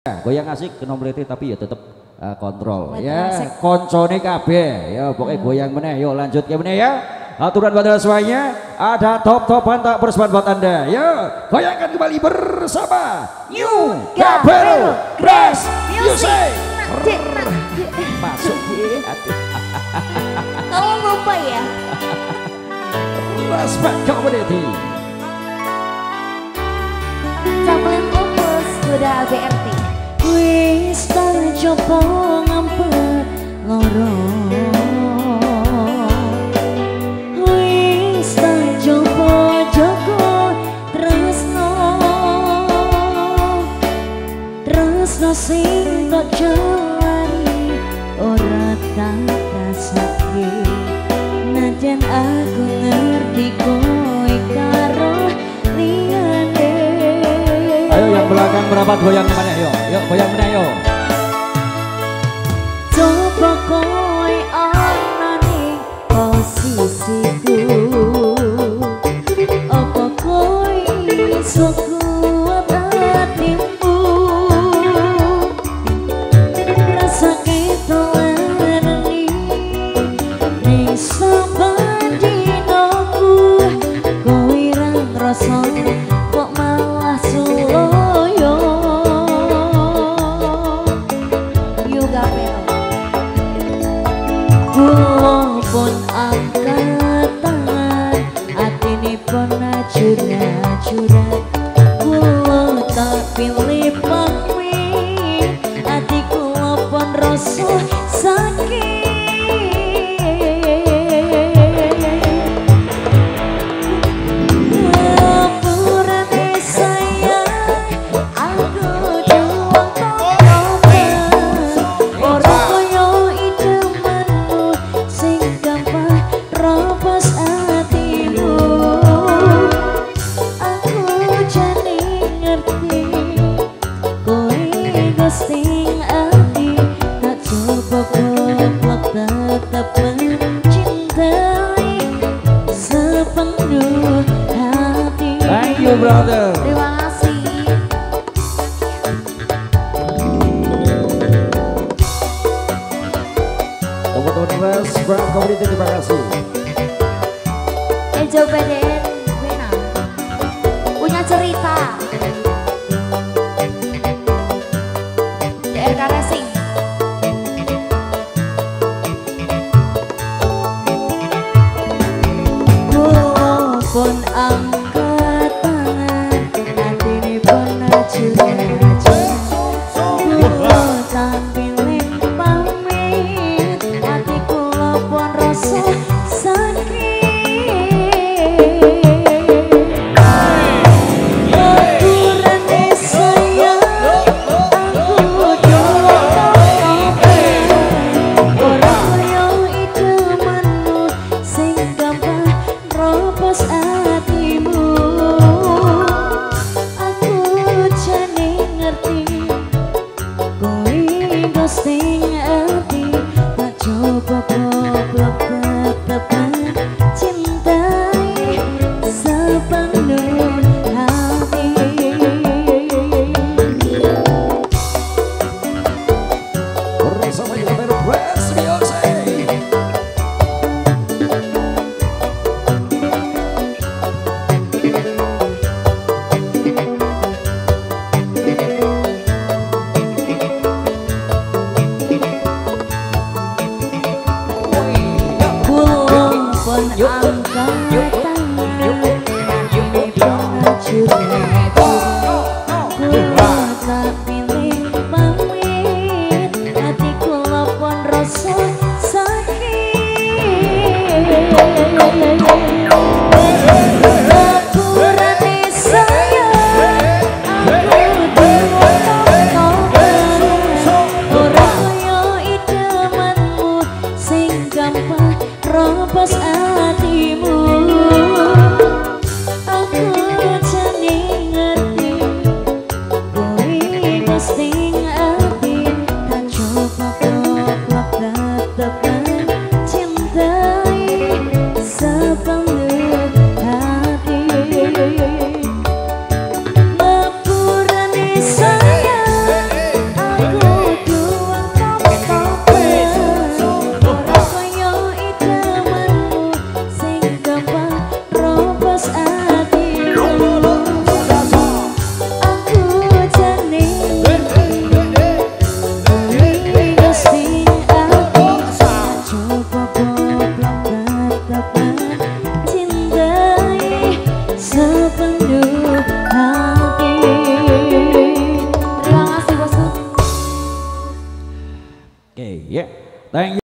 goyang asik itu tapi ya tetep uh, kontrol. Ya koncone kabeh. Ya pokoknya hmm. goyang meneh. Yuk lanjut ke meneh ya. Aturan pada semuanya. Ada top-topan tak persembahan buat anda. Ya goyangkan kembali bersama New Gabel Grass Music. Masuk. Kamu lupa ya? Respect community Campuran fokus sudah BRT Wis tak coba ngampet loro. Wis tak coba jago tresno. Tresno sing tak jalani ora tak rasake Najan aku ngerti kowe karo liyane. Ayo yang belakang berapa goyang mana yuk yuk goyang mana yuk Coba kowe Rasulullah pun angkat tangan Hati ini pun acuran-acuran tak pilih pahmi Hati kuloh pun Rasulullah brother Terima kasih teman-teman community terima kasih sepenuh đang